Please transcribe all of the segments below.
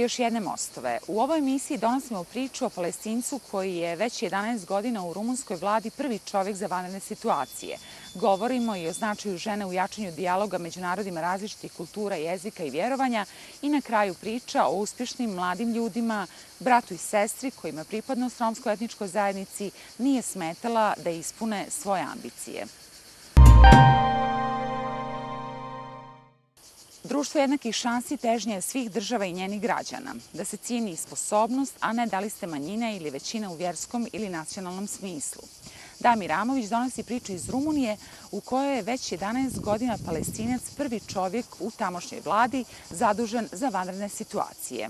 Još jedne mostove. U ovoj emisiji donosimo priču o palestincu koji je već 11 godina u rumunskoj vladi prvi čovjek za vanredne situacije. Govorimo i o značaju žene u jačanju dijaloga među narodima različitih kultura, jezika i vjerovanja i na kraju priča o uspješnim mladim ljudima, bratu i sestri kojima pripadnost romskoj etničkoj zajednici nije smetala da ispune svoje ambicije. Društvo jednakih šansi težnje je svih država i njenih građana. Da se cijeni sposobnost, a ne da li ste manjina ili većina u vjerskom ili nacionalnom smislu. Damir Ramović donosi priču iz Rumunije u kojoj je već 11 godina palestinac prvi čovjek u tamošnjoj vladi zadužen za vanredne situacije.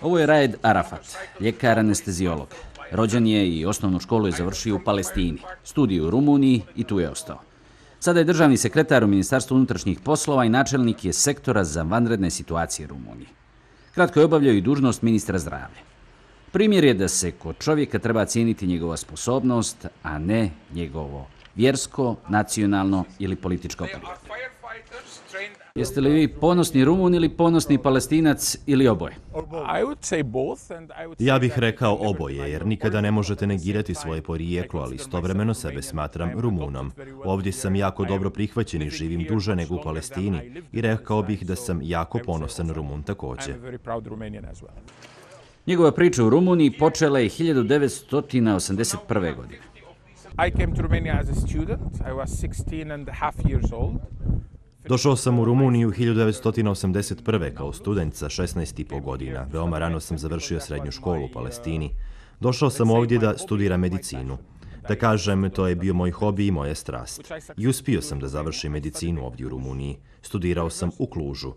Ovo je Raed Arafat, ljekar anestezijolog. Rođen je i osnovnu školu je završio u Palestini, studiju u Rumuniji i tu je ostao. Sada je državni sekretar u Ministarstvu unutrašnjih poslova i načelnik je sektora za vanredne situacije Rumunije. Kratko je obavljao i dužnost ministra zdravlja. Primjer je da se kod čovjeka treba cijeniti njegova sposobnost, a ne njegovo vjersko, nacionalno ili političko porijeklo. Jeste li vi ponosni Rumun ili ponosni Palestinac ili oboje? Ja bih rekao oboje, jer nikada ne možete negirati svoje porijeklo, ali istovremeno sebe smatram Rumunom. Ovdje sam jako dobro prihvaćen i živim duže nego u Palestini i rekao bih da sam jako ponosan Rumun također. Njegova priča u Rumuniji počela je 1981. godine. I came to Romania as a student. I was 16 and a half years old. Došao sam u Rumuniju 1981. kao student sa 16,5 godina. Veoma rano sam završio srednju školu u Palestini. Došao sam ovdje da studiram medicinu. Da kažem, to je bio moj hobi i moja strast. I uspio sam da završim medicinu ovdje u Rumuniji. Studirao sam u Klužu.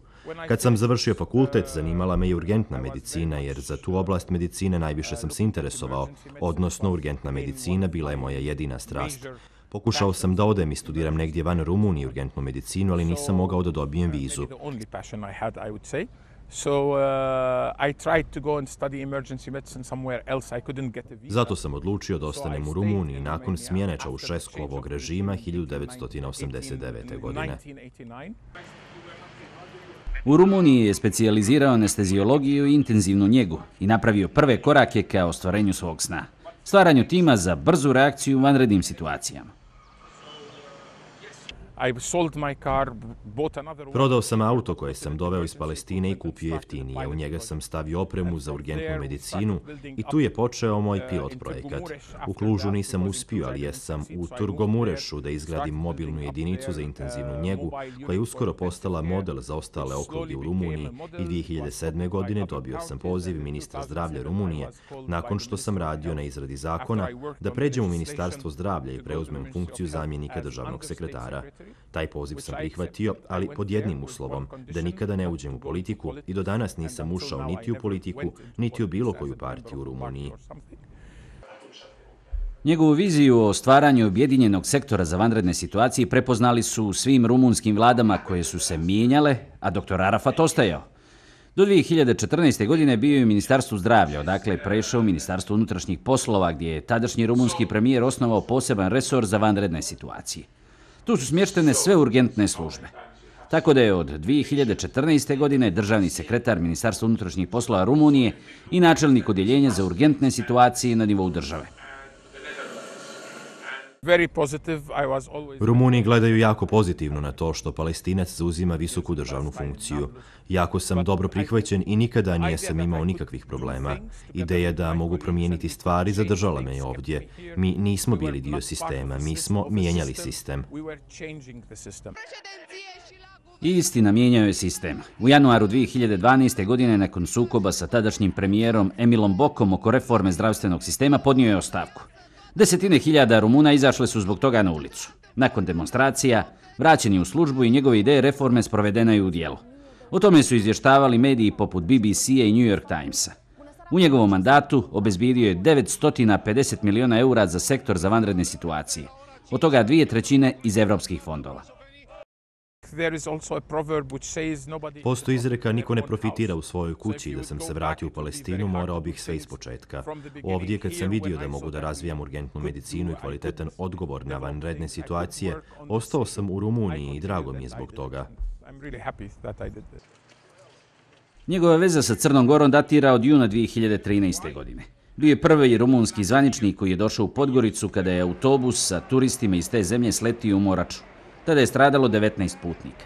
Kad sam završio fakultet, zanimala me i urgentna medicina, jer za tu oblast medicine najviše sam se interesovao, odnosno urgentna medicina bila je moja jedina strast. Pokušao sam da odem i studiram negdje van Rumunije urgentnu medicinu, ali nisam mogao da dobijem vizu. Zato sam odlučio da ostanem u Rumuniji nakon smjene Čaušeskovog režima 1989. godine. U Rumuniji je specijalizirao anestezijologiju i intenzivnu njegu i napravio prve korake ka ostvarenju svog sna. Stvaranju tima za brzu reakciju u vanrednim situacijama. Prodao sam auto koje sam doveo iz Palestine i kupio jeftinije. U njega sam stavio opremu za urgentnu medicinu i tu je počeo moj uh, pilot projekat. U Klužu nisam uspio, ali jesam u Turgomurešu da izgradim mobilnu jedinicu za intenzivnu uh, njegu koja je uskoro postala model za ostale okruge u Rumuniji i 2007. godine dobio sam poziv ministra zdravlja Rumunije nakon što sam radio na izradi zakona da pređem u Ministarstvo zdravlja i preuzmem funkciju zamjenika državnog sekretara. Taj poziv sam prihvatio, ali pod jednim uslovom, da nikada ne uđem u politiku i do danas nisam ušao niti u politiku, niti u bilo koju partiju u Rumuniji. Njegovu viziju o stvaranju objedinjenog sektora za vanredne situacije prepoznali su svim rumunskim vladama koje su se mijenjale, a dr. Arafat ostajao. Do 2014. godine bio je u Ministarstvu zdravlja, odakle je prešao u Ministarstvo unutrašnjih poslova, gdje je tadašnji rumunski premijer osnovao poseban resor za vanredne situacije. Tu su smještene sve urgentne službe. Tako da je od 2014. godine državni sekretar Ministarstva unutrašnjih poslova Rumunije i načelnik odjeljenja za urgentne situacije na nivou države. Rumuni gledaju jako pozitivno na to što palestinac zauzima visoku državnu funkciju. Jako sam dobro prihvaćen i nikada nije sam imao nikakvih problema. Ideja da mogu promijeniti stvari zadržala me ovdje. Mi nismo bili dio sistema, mi smo mijenjali sistem. I istina mijenjao je sistem. U januaru 2012. godine nakon sukoba sa tadašnjim premijerom Emilom Bokom oko reforme zdravstvenog sistema podnio je ostavku. Desetine hiljada Rumuna izašle su zbog toga na ulicu. Nakon demonstracija, vraćeni u službu i njegove ideje reforme sprovedena je u dijelo. O tome su izvještavali mediji poput BBC-a i New York Timesa. U njegovom mandatu obezbijedio je 950 miliona eura za sektor za vanredne situacije. Od toga dvije trećine iz evropskih fondova. Postoji izreka niko ne profitira u svojoj kući da sam se vratio u Palestinu, morao bih sve iz početka. Ovdje kad sam vidio da mogu da razvijam urgentnu medicinu i kvalitetan odgovor na vanredne situacije, ostao sam u Rumuniji i drago mi je zbog toga. Njegova veza sa Crnom Gorom datira od juna 2013. godine. Bio je prvi rumunski zvaničnik koji je došao u Podgoricu kada je autobus sa turistima iz te zemlje sletio u Moraču. Tada je stradalo 19 putnika.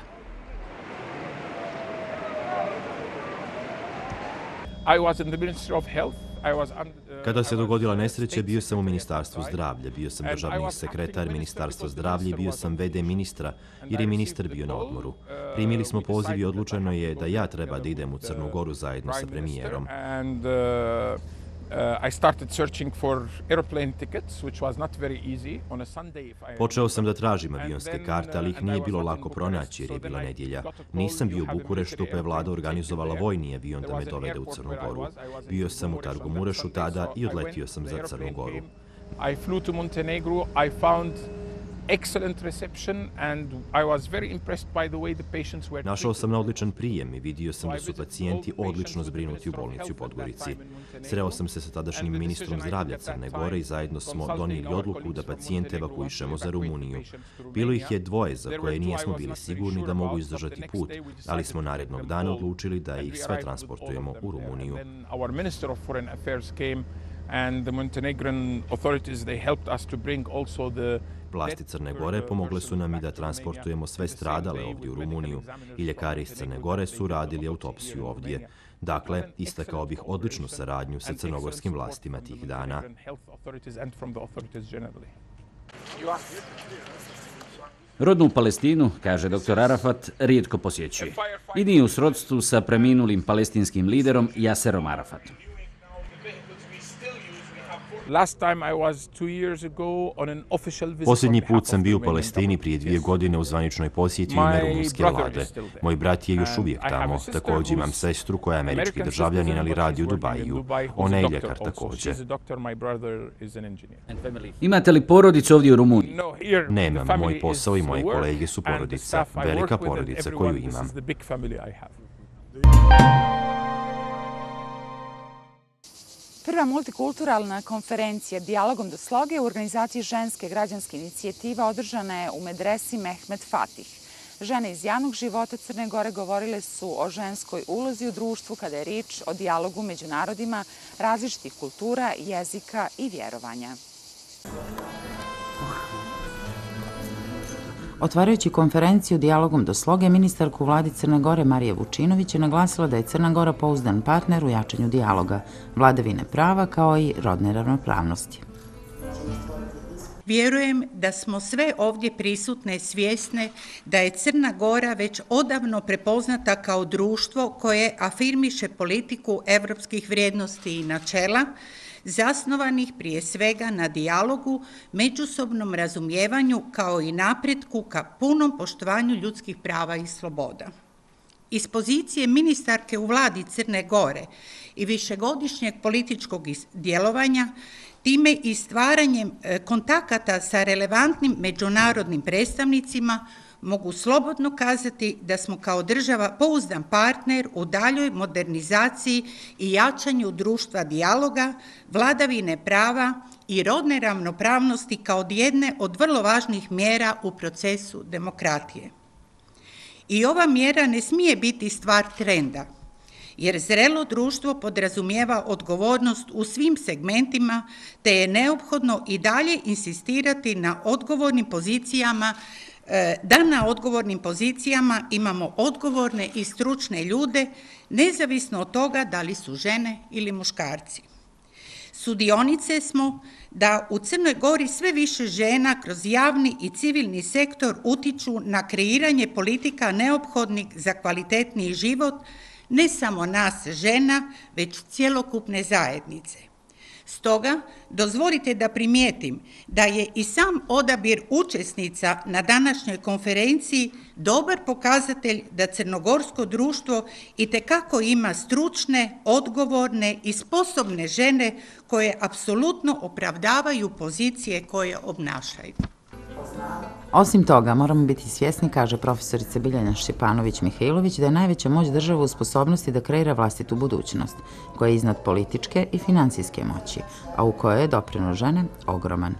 Kada se dogodila nesreće, bio sam u Ministarstvu zdravlja, bio sam državni sekretar Ministarstva zdravlja i bio sam VD ministra, jer je ministar bio na odmoru. Primili smo poziv i odlučeno je da ja treba da idem u Crnu Goru zajedno sa premijerom. Uh, I started searching for airplane tickets, which was not very easy on a Sunday. Počeo sam da tražim avionske karte, ali ih nije bilo lako pronaći jer je bila nedjelja. Nisam bio u Bukureštu, pa je vlada organizovala vojni avion da me dovede u Crnu Goru. Bio sam u Targomurešu tada i odletio sam za Crnu Goru. I flew to Montenegro, I found excellent reception and I was very impressed by the way the patients were Našao sam na odličan prijem i vidio sam da su pacijenti odlično zbrinuti u bolnici u Podgorici. Sreo sam se sa tadašnjim ministrom zdravlja Crne Gore i zajedno smo donijeli odluku da pacijente evakuišemo za Rumuniju. Bilo ih je dvoje za koje nijesmo bili sigurni da mogu izdržati put, ali smo narednog dana odlučili da ih sve transportujemo u Rumuniju. And the Montenegrin authorities, they helped us to bring also the Vlasti Crne Gore pomogle su nam i da transportujemo sve stradale ovdje u Rumuniju i ljekari iz Crne Gore su radili autopsiju ovdje. Dakle, istakao bih odličnu saradnju sa crnogorskim vlastima tih dana. Rodnu Palestinu, kaže dr. Arafat, rijetko posjećuje. I nije u srodstvu sa preminulim palestinskim liderom Jaserom Arafatom. Posljednji put sam bio u Palestini prije dvije godine u zvaničnoj posjeti u ime rumunske vlade. Moj brat je još uvijek tamo. Također imam sestru koja je američki državljanin, ali radi u Dubaju. Ona je ljekar također. Imate li porodicu ovdje u Rumuniji? Nemam. Moj posao i moje kolege su porodica. Velika porodica koju imam. Prva multikulturalna konferencija Dialogom do sloge u organizaciji ženske građanske inicijative održana je u medresi Mehmet Fatih. Žene iz javnog života Crne Gore govorile su o ženskoj ulozi u društvu kada je riječ o dijalogu među narodima različitih kultura, jezika i vjerovanja. Otvarajući konferenciju Dialogom do sloge, ministarku vladi Crne Gore Marije Vučinović je naglasila da je Crna Gora pouzdan partner u jačanju dijaloga, vladavine prava kao i rodne ravnopravnosti. Vjerujem da smo sve ovdje prisutne svjesne da je Crna Gora već odavno prepoznata kao društvo koje afirmiše politiku evropskih vrijednosti i načela, zasnovanih prije svega na dijalogu, međusobnom razumijevanju kao i napretku ka punom poštovanju ljudskih prava i sloboda. Iz pozicije ministarke u vladi Crne Gore i višegodišnjeg političkog djelovanja, time i stvaranjem e, kontakata sa relevantnim međunarodnim predstavnicima, mogu slobodno kazati da smo kao država pouzdan partner u daljoj modernizaciji i jačanju društva dijaloga, vladavine prava i rodne ravnopravnosti kao jedne od vrlo važnih mjera u procesu demokratije. I ova mjera ne smije biti stvar trenda, jer zrelo društvo podrazumijeva odgovornost u svim segmentima, te je neophodno i dalje insistirati na odgovornim pozicijama E, da na odgovornim pozicijama imamo odgovorne i stručne ljude, nezavisno od toga da li su žene ili muškarci. Sudionice smo da u Crnoj Gori sve više žena kroz javni i civilni sektor utiču na kreiranje politika neophodnih za kvalitetniji život, ne samo nas žena, već cijelokupne zajednice. Stoga, dozvolite da primijetim da je i sam odabir učesnica na današnjoj konferenciji dobar pokazatelj da crnogorsko društvo i tekako ima stručne, odgovorne i sposobne žene koje apsolutno opravdavaju pozicije koje obnašaju. Osim toga, moramo biti svjesni, kaže profesorica Biljana Šćepanović-Mihajlović, da je najveća moć država u sposobnosti da kreira vlastitu budućnost, koja je iznad političke i financijske moći, a u kojoj je doprinu žene ogroman.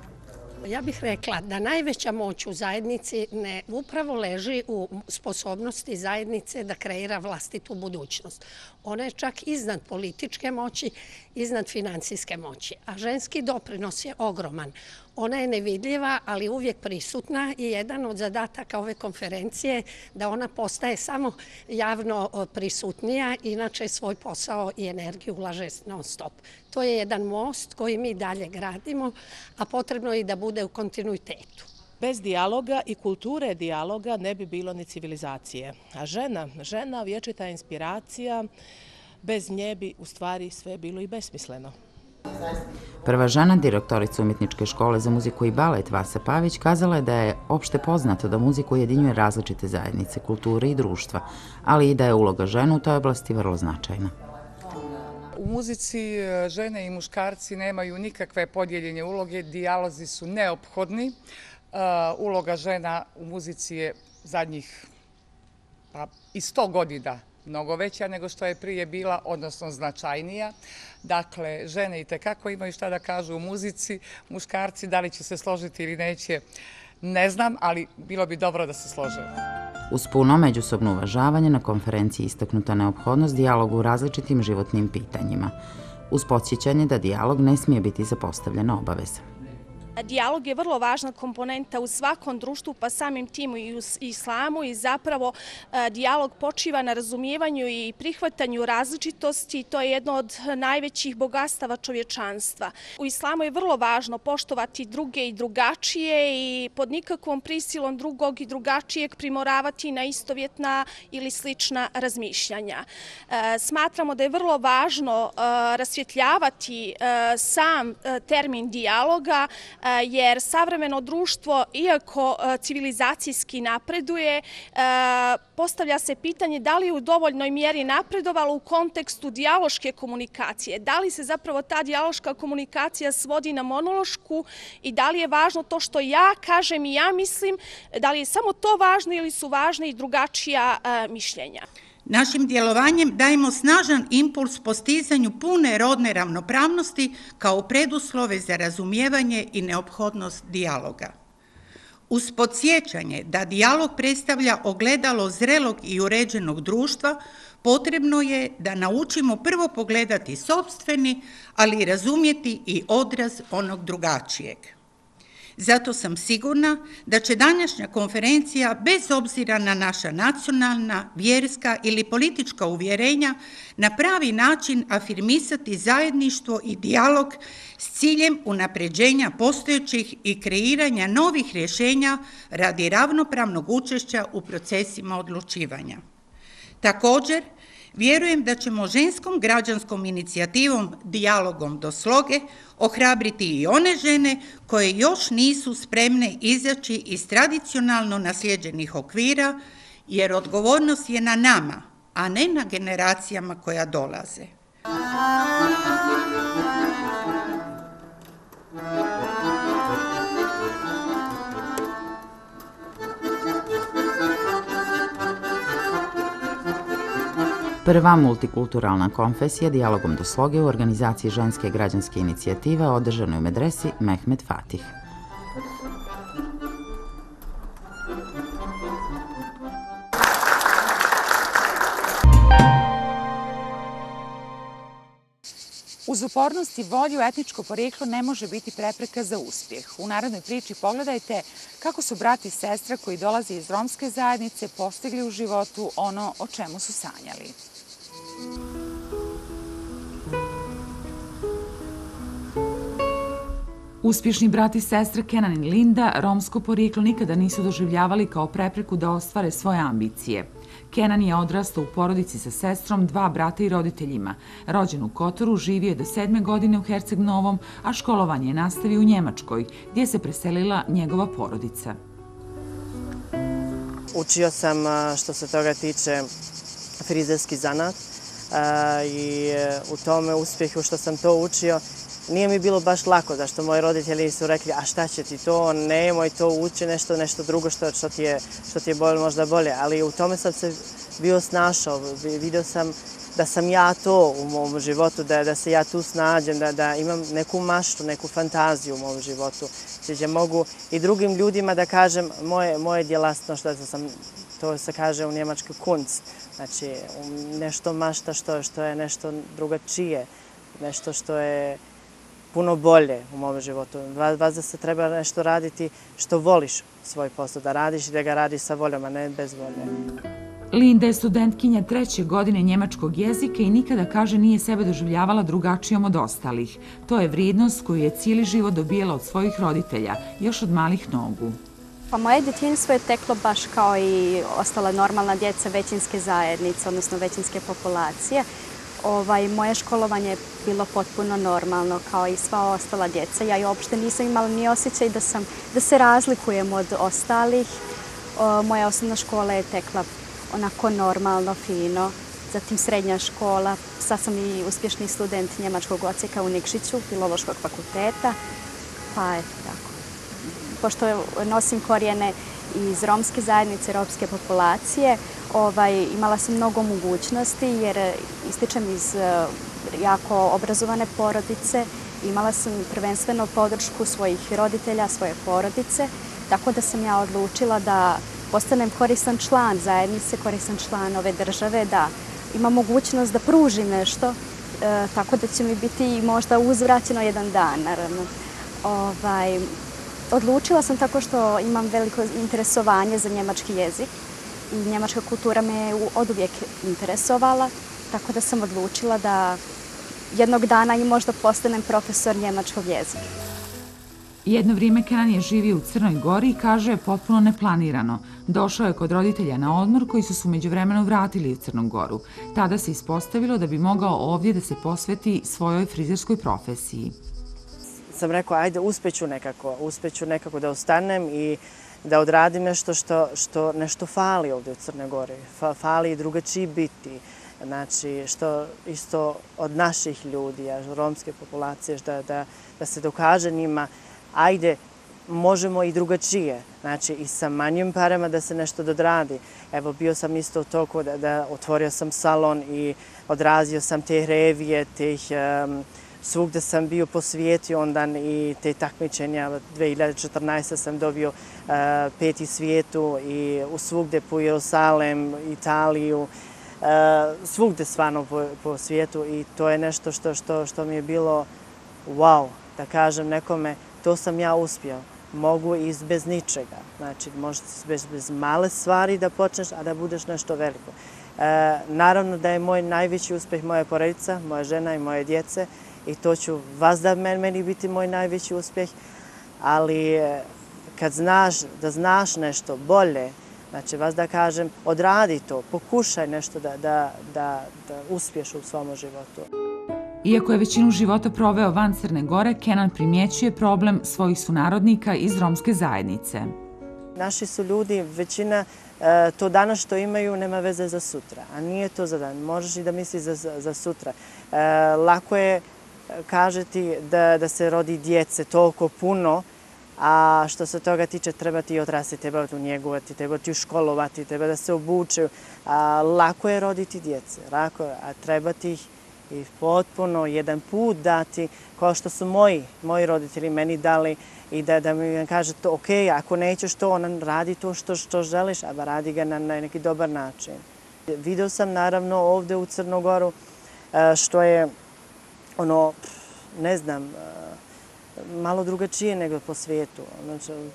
Ja bih rekla da najveća moć u zajednici ne upravo leži u sposobnosti zajednice da kreira vlastitu budućnost. Ona je čak iznad političke moći, iznad financijske moći. A ženski doprinos je ogroman. Ona je nevidljiva, ali uvijek prisutna i jedan od zadataka ove konferencije da ona postaje samo javno prisutnija, inače svoj posao i energiju ulaže non stop. To je jedan most koji mi dalje gradimo, a potrebno je i da bude u kontinuitetu. Bez dijaloga i kulture dijaloga ne bi bilo ni civilizacije. A žena, žena, vječita inspiracija, bez nje bi u stvari sve bilo i besmisleno. Prva žena, direktorica umjetničke škole za muziku i balet Vasa Pavić, kazala je da je opšte poznato da muziku ujedinjuje različite zajednice, kulture i društva, ali i da je uloga žena u toj oblasti vrlo značajna. U muzici e, žene i muškarci nemaju nikakve podijeljenje uloge, dijalozi su neophodni. E, uloga žena u muzici je zadnjih pa, i sto godina mnogo veća nego što je prije bila, odnosno značajnija. Dakle, žene i tekako imaju šta da kažu u muzici, muškarci da li će se složiti ili neće, ne znam, ali bilo bi dobro da se slože. Uz puno međusobno uvažavanje na konferenciji istaknuta neophodnost dijalogu u različitim životnim pitanjima. Uz podsjećanje da dijalog ne smije biti zapostavljena obaveza. Dijalog je vrlo važna komponenta u svakom društvu, pa samim timu i u islamu i zapravo e, dijalog počiva na razumijevanju i prihvatanju različitosti. i To je jedno od najvećih bogastava čovječanstva. U islamu je vrlo važno poštovati druge i drugačije i pod nikakvom prisilom drugog i drugačijeg primoravati na istovjetna ili slična razmišljanja. E, smatramo da je vrlo važno e, rasvjetljavati sam termin dijaloga, E, jer savremeno društvo, iako e, civilizacijski napreduje, e, postavlja se pitanje da li je u dovoljnoj mjeri napredovalo u kontekstu dijaloške komunikacije. Da li se zapravo ta dijaloška komunikacija svodi na monološku i da li je važno to što ja kažem i ja mislim, da li je samo to važno ili su važne i drugačija mišljenja. Našim djelovanjem dajemo snažan impuls postizanju pune rodne ravnopravnosti kao preduslove za razumijevanje i neophodnost dijaloga. Uz podsjećanje da dijalog predstavlja ogledalo zrelog i uređenog društva, potrebno je da naučimo prvo pogledati sobstveni, ali i razumjeti i odraz onog drugačijeg. Zato sam sigurna da će današnja konferencija, bez obzira na naša nacionalna, vjerska ili politička uvjerenja, na pravi način afirmisati zajedništvo i dijalog s ciljem unapređenja postojećih i kreiranja novih rješenja radi ravnopravnog učešća u procesima odlučivanja. Također, Vjerujem da ćemo ženskom građanskom inicijativom Dialogom do sloge ohrabriti i one žene koje još nisu spremne izaći iz tradicionalno nasljeđenih okvira, jer odgovornost je na nama, a ne na generacijama koja dolaze. Prva multikulturalna konfesija dijalogom do sloge u organizaciji ženske građanske inicijative održanoj u medresi Mehmed Fatih. Uz upornost i volju etničko poreklo ne može biti prepreka za uspjeh. U narodnoj priči pogledajte kako su brati i sestra koji dolaze iz romske zajednice postigli u životu ono o čemu su sanjali. Uspješni brat i sestra Kenan i Linda romsko porijeklo nikada nisu doživljavali kao prepreku da ostvare svoje ambicije. Kenan je odrastao u porodici sa sestrom, dva brata i roditeljima. Rođen u Kotoru, živio je do sedme godine u Herceg Novom, a školovanje je nastavio u Njemačkoj, gdje se preselila njegova porodica. Učio sam što se toga tiče frizerski zanat i e, u tome uspjehu što sam to učio nije mi bilo baš lako, zašto moji roditelji su rekli, a šta će ti to, nemoj to uči nešto, nešto drugo što, što, ti je, što ti je bolje, možda bolje, ali u tome sam se bio snašao, vidio sam da sam ja to u mom životu, da, da se ja tu snađem, da, da imam neku maštu, neku fantaziju u mom životu. Gdje mogu i drugim ljudima da kažem moje, moje djelastno što sam, to se kaže u njemačkoj kunst. Znači, nešto mašta što, što je nešto drugačije, nešto što je puno bolje u mom životu. Vas da se treba nešto raditi što voliš svoj posao, da radiš i da ga radiš sa voljom, a ne bez volje. Linda je studentkinja treće godine njemačkog jezika i nikada, kaže, nije sebe doživljavala drugačijom od ostalih. To je vrijednost koju je cijeli život dobijela od svojih roditelja, još od malih nogu. Pa moje djetinjstvo je teklo baš kao i ostala normalna djeca većinske zajednice, odnosno većinske populacije. Ovaj, moje školovanje je bilo potpuno normalno kao i sva ostala djeca. Ja i uopšte nisam imala ni osjećaj da, sam, da se razlikujem od ostalih. O, moja osnovna škola je tekla onako normalno, fino. Zatim srednja škola, sad sam i uspješni student njemačkog oceka u Nikšiću, filološkog fakulteta. Pa eto tako. Pošto nosim korijene iz romske zajednice, romske populacije, ovaj, imala sam mnogo mogućnosti jer eh, ističem iz eh, jako obrazovane porodice. Imala sam prvenstveno podršku svojih roditelja, svoje porodice, tako da sam ja odlučila da postanem koristan član zajednice, koristan član ove države, da ima mogućnost da pružim nešto, e, tako da će mi biti možda uzvraćeno jedan dan, naravno. Ovaj, odlučila sam tako što imam veliko interesovanje za njemački jezik i njemačka kultura me od uvijek interesovala, tako da sam odlučila da jednog dana i možda postanem profesor njemačkog jezika. Jedno vrijeme Kenan je živio u Crnoj Gori i kaže je potpuno neplanirano. Došao je kod roditelja na odmor koji su se umeđu vremenu vratili u Crnu Goru. Tada se ispostavilo da bi mogao ovdje da se posveti svojoj frizerskoj profesiji. Sam rekao, ajde, uspeću nekako, uspeću nekako da ostanem i da odradim nešto što, što nešto fali ovdje u Crnoj Gori. Fali i drugačiji biti. Znači, što isto od naših ljudi, romske populacije, da, da, da se dokaže njima ajde, možemo i drugačije, znači i sa manjim parama da se nešto dodradi. Evo, bio sam isto u toku da, da otvorio sam salon i odrazio sam te revije, teh, um, svugde sam bio po svijetu ondan i te takmičenja. 2014. sam dobio uh, peti svijetu i u svugde po Jerusalem, Italiju, e, uh, svugde stvarno po, po svijetu i to je nešto što, što, što mi je bilo wow, da kažem nekome, to sam ja uspio. Mogu i bez ničega. Znači, možeš bez, bez male stvari da počneš, a da budeš nešto veliko. E, naravno da je moj najveći uspeh moja porodica, moja žena i moje djece i to ću vas da meni biti moj najveći uspjeh, ali e, kad znaš da znaš nešto bolje, znači vas da kažem, odradi to, pokušaj nešto da, da, da, da uspješ u svom životu. Iako je većinu života proveo van Crne Gore, Kenan primjećuje problem svojih sunarodnika iz romske zajednice. Naši su ljudi, većina e, to danas što imaju nema veze za sutra, a nije to za dan. Možeš i da misliš za, za sutra. E, lako je kažeti da, da se rodi djece toliko puno, a što se toga tiče treba ti odrasti, treba ti njegovati, treba ti školovati, treba da se obuče. A, lako je roditi djece, lako, a treba ti ih i potpuno jedan put dati, kao što su moji, moji roditelji meni dali i da, da mi kaže to, ok, ako nećeš to, ona radi to što, što želiš, a radi ga na, na neki dobar način. Video sam naravno ovde u Crnogoru što je ono, ne znam, e, malo drugačije nego po svijetu. Ono, znači,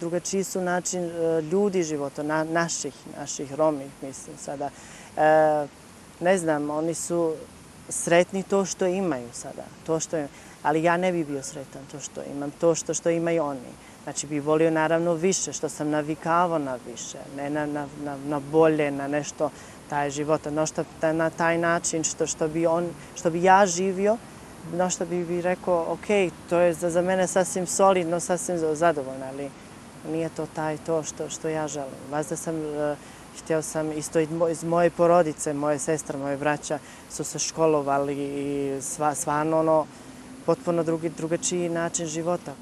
drugačiji su način e, ljudi života, na, naših, naših romih, mislim sada. E, ne znam, oni su sretni to što imaju sada. To što je, ali ja ne bi bio sretan to što imam, to što, što imaju oni. Znači bi volio naravno više, što sam navikavao na više, ne na, na, na, na bolje, na nešto taj života, ono što na taj način što, što, bi on, što bi ja živio, no što bi, bi rekao, ok, to je za, za mene sasvim solidno, sasvim zadovoljno, ali nije to taj to što, što ja želim. Vas da sam uh, htio sam isto iz moje porodice, moje sestre, moje braća su se školovali i sva, svano ono, potpuno drugi, drugačiji način života.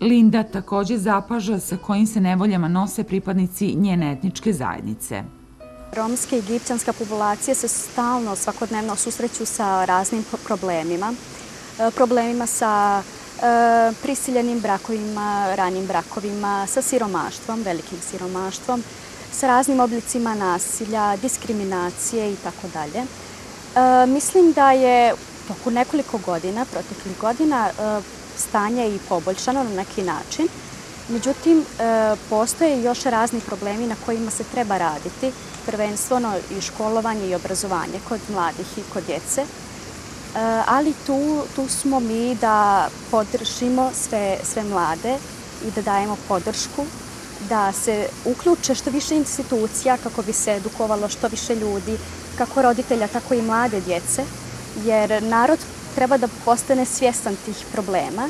Linda također zapaža sa kojim se nevoljama nose pripadnici njene etničke zajednice. Romska i egipćanska populacija se stalno, svakodnevno susreću sa raznim problemima. E, problemima sa e, prisiljenim brakovima, ranim brakovima, sa siromaštvom, velikim siromaštvom, sa raznim oblicima nasilja, diskriminacije i tako dalje. E, mislim da je toku nekoliko godina, proteklih godina, stanje i poboljšano na neki način. Međutim, e, postoje još razni problemi na kojima se treba raditi, prvenstveno i školovanje i obrazovanje kod mladih i kod djece. E, ali tu, tu smo mi da podršimo sve, sve mlade i da dajemo podršku da se uključe što više institucija kako bi se edukovalo što više ljudi, kako roditelja, tako i mlade djece, jer narod treba da postane svjestan tih problema.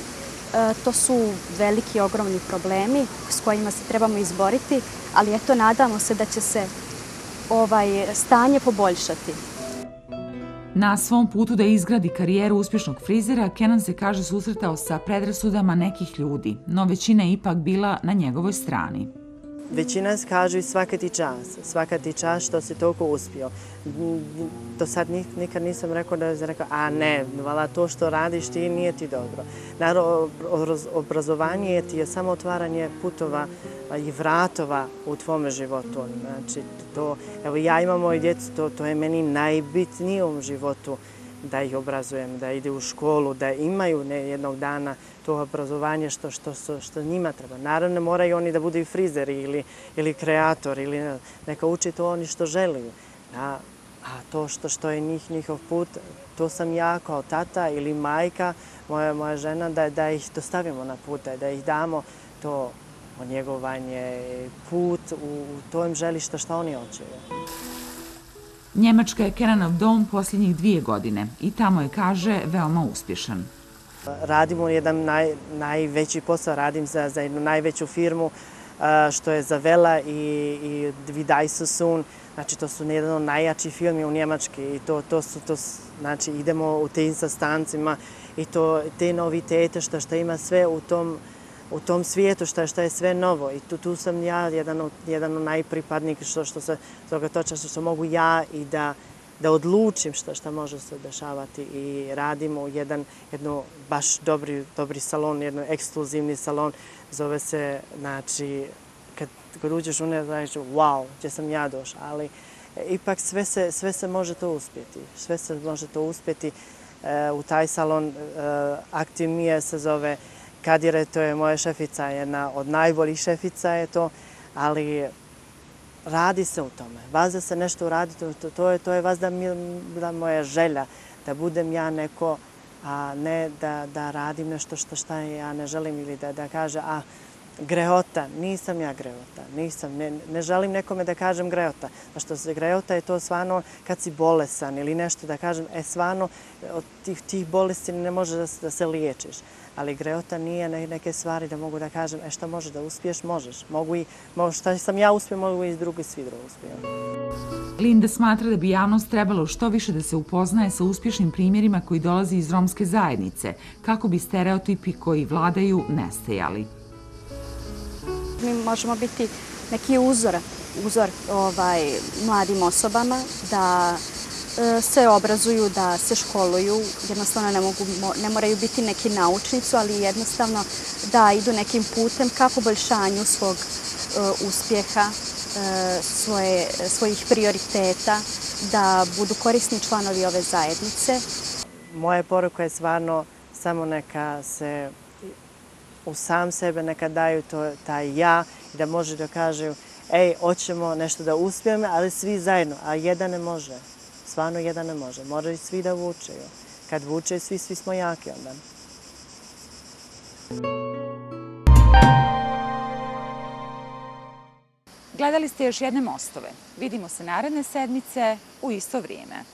E, to su veliki, ogromni problemi s kojima se trebamo izboriti, ali eto, nadamo se da će se ovaj stanje poboljšati. Na svom putu da izgradi karijeru uspješnog frizera, Kenan se kaže susretao sa predrasudama nekih ljudi, no većina je ipak bila na njegovoj strani. Većina kažu i svaka ti čas, svaka ti čas što si toliko uspio. Do sad nikad nisam rekao da je rekao, a ne, vala to što radiš ti nije ti dobro. Naravno, obrazovanje ti je samo otvaranje putova i vratova u tvome životu. Znači, to, evo ja imam moje djecu, to, to je meni najbitnije u životu da ih obrazujem, da ide u školu, da imaju ne, jednog dana to obrazovanje što, što, što, što njima treba. Naravno, moraju oni da budu i frizeri ili, ili kreator, ili neka uči to oni što želiju. A, a to što, što je njih, njihov put, to sam ja kao tata ili majka, moja, moja žena, da, da ih dostavimo na put, da ih damo to njegovanje, put u, u tom želišta što oni hoće. Njemačka je Kenanov dom posljednjih dvije godine i tamo je, kaže, veoma uspješan. Radimo jedan naj, najveći posao, radim za, za jednu najveću firmu što je Zavela i, i Vidaj Susun. Znači, to su jedan od najjačih filmi u Njemačkoj i to, to su, to, znači, idemo u te instastancima i to, te novitete što, što ima sve u tom, u tom svijetu što je, što je sve novo. I tu, tu sam ja jedan od, jedan od najpripadnika što, što se toga toča, što, što mogu ja i da, da odlučim što, što može se dešavati. I radimo u jedan, jedno baš dobri, dobri salon, jedan ekskluzivni salon, zove se, znači, kad, kad uđeš u ne, znaš, wow, gdje sam ja došla, ali e, ipak sve se, sve se može to uspjeti, sve se može to uspjeti. E, u taj salon, e, Aktiv se zove, Kadire, to je moja šefica, jedna od najboljih šefica je to, ali radi se u tome. Vazda se nešto uradi, to, to, je, to je vazda da moja želja, da budem ja neko, a ne da, da radim nešto što šta ja ne želim ili da, da kaže, a grehota, nisam ja grehota, nisam, ne, ne želim nekome da kažem grehota. Pa što se grehota je to svano kad si bolesan ili nešto da kažem, e svano od tih, tih bolesti ne može da, da se liječiš ali greota nije neke stvari da mogu da kažem, e šta može da uspiješ, možeš. Mogu i, mo, šta sam ja uspio, mogu i drugi svi drugi uspiju. Linda smatra da bi javnost trebalo što više da se upoznaje sa uspješnim primjerima koji dolazi iz romske zajednice, kako bi stereotipi koji vladaju nestajali. Možemo biti neki uzor, uzor ovaj, mladim osobama da e, se obrazuju, da se školuju, jednostavno ne, mogu, ne moraju biti neki naučnicu, ali jednostavno da idu nekim putem ka poboljšanju svog uh, uspjeha, uh, svoje, svojih prioriteta, da budu korisni članovi ove zajednice. Moja poruka je stvarno samo neka se u sam sebe neka daju to, taj ja i da može da kažu ej, hoćemo nešto da uspijeme, ali svi zajedno, a jedan ne može stvarno jedan ne može. Moraju svi da vučeju. Kad vuče, svi, svi smo jaki onda. Gledali ste još jedne mostove. Vidimo se naredne sedmice u isto vrijeme.